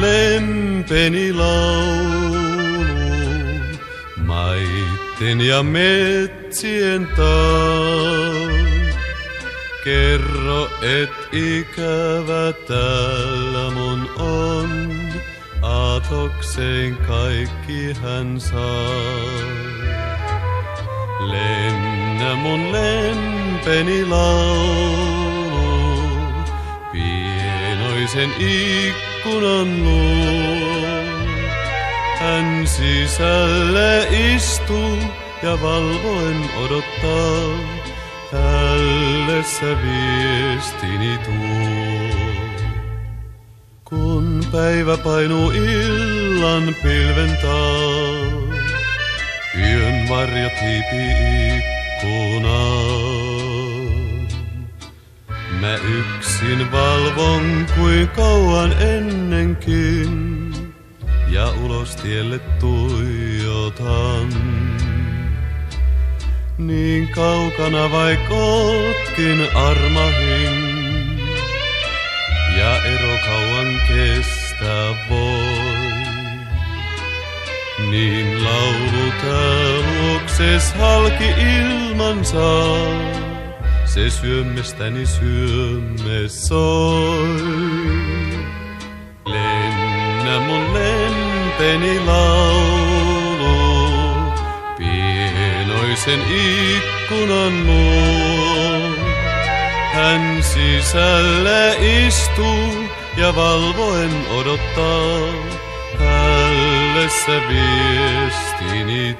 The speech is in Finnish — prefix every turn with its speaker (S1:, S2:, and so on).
S1: lempeni laulu, maitten ja metsien taa. Kerro, et ikävä täällä mun on, aatokseen kaikki hän saa. Lennä mun lempeni laulu, pienoisen ikkunan luo. Hän sisälle istuu ja valvoen odottaa, tälle se viestini tuo. Kun päivä painuu illan pilven taa, yön varjot hiipi ikkunaan. Mä yksin valvon kuin kauan ennenkin, ja ulos tielle tuijotan. Niin kaukana vai kotkin armahin, ja ero kauan kestää voi. Niin laulu luokses halki ilman saa, se syömmestäni syömme soi. Lempeni laulu, pienoisen ikkunan luo. Hän sisällä istuu ja valvoen odottaa, hänelle se viestini